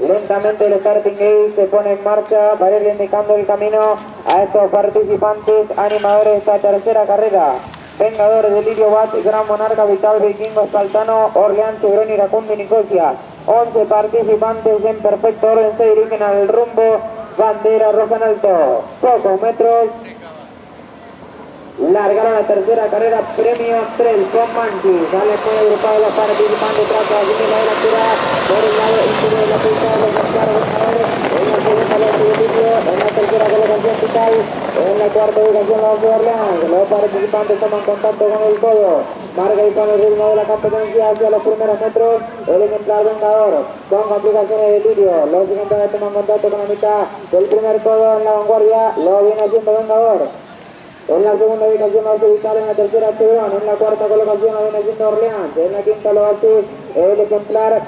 Lentamente el starting gate se pone en marcha para indicando el camino a estos participantes animadores de esta tercera carrera. Vengadores de Lirio Bat, Gran Monarca, Vital, Vikingo, Saltano, Orleans, Chevron, Iracundo y Nicosia. 11 participantes en perfecto orden se dirigen al rumbo bandera roja en alto. Pocos metros Largaron la tercera carrera, premio 3 con Manchi. Sale muy agrupado los participantes, trata de la delantera por el lado interior de la pista de los ganadores. En la segunda los en la tercera colocación Vital, en la cuarta ubicación los de Orleans. Los participantes toman contacto con el codo. Marca y con el ritmo de la competencia hacia los primeros metros. El ejemplar vengador con complicaciones de lirio. Los siguientes toman contacto con la mitad del primer codo en la vanguardia. Lo viene haciendo vengador. En la segunda ubicación lo hace Vital, en la tercera Chevron, en la cuarta colocación lo viene siendo Orleans, en la quinta lo hace el ejemplar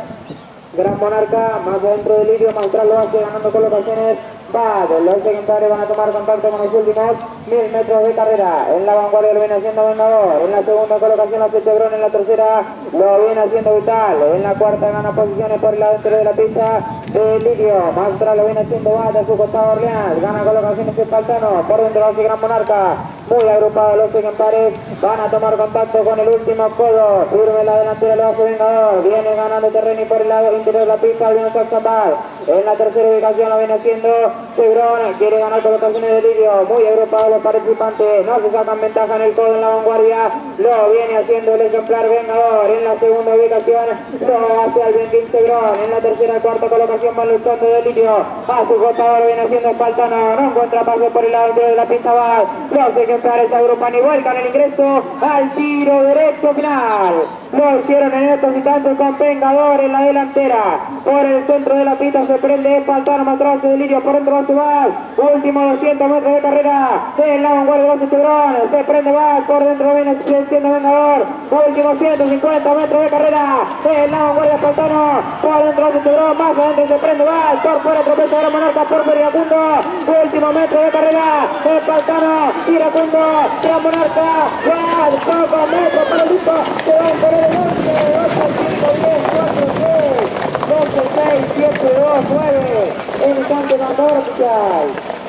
Gran Monarca, más adentro del Lirio, Maestral lo hace ganando colocaciones Bad. Los ejemplares van a tomar contacto con los últimos mil metros de carrera. En la vanguardia lo viene haciendo Vengador. En la segunda colocación lo hace Chevron. En la tercera lo viene haciendo Vital. En la cuarta gana posiciones por el lado entero de la pista de Lirio. Maestral lo viene haciendo Bad a su costado Orleans. Gana colocaciones Espaltano. Por dentro lo hace Gran Monarca. Muy agrupado los ejemplares. Van a tomar contacto con el último codo. Firme la delantera lo hace Vengador. Viene ganando terreno y por el lado interior de la pista viene Saxambal. En la tercera ubicación lo viene haciendo Chevron. Quiere ganar colocaciones de Lirio. Muy agrupado los participantes. No se sacan ventaja en el codo en la vanguardia. Lo viene haciendo el ejemplar Vengador. En la segunda ubicación lo hace al Benquín Chevron. En la tercera cuarta colocación va luchando de Lirio. A su costado viene haciendo Espartano. No encuentra paso por el lado interior de la pista. Va. Los ejemplares se agrupan y vuelcan el ingreso al tiro derecho final. Lo hicieron en estos instantes con Vengador en la delantera. Por el centro de la pista se prende Espartano. Más atrás de Lirio. Por dentro va. Último 200 metros de carrera. En la vanguardia de Chevron. Se prende va. Por dentro viene siendo Vengador. Último 150 metros de carrera. En la vanguardia Espartano. Por dentro de Chevron. Más adentro se prende va. Por fuera tropeza ahora Monarca por Iracundo. Último metro de carrera. Espartano. Iracundo. Gran Monarca. Va. Poco metro para el. Se va a poner el 11. 8, 5, 10, 4, 6. 12, 6, 7, 2, 9. En campo ganador oficial.